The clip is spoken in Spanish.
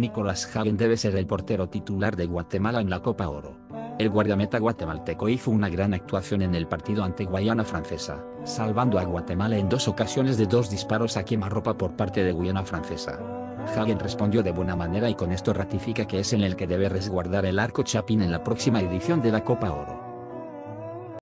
Nicolás Hagen debe ser el portero titular de Guatemala en la Copa Oro. El guardameta guatemalteco hizo una gran actuación en el partido ante Guayana Francesa, salvando a Guatemala en dos ocasiones de dos disparos a quemarropa por parte de Guayana Francesa. Hagen respondió de buena manera y con esto ratifica que es en el que debe resguardar el arco Chapín en la próxima edición de la Copa Oro.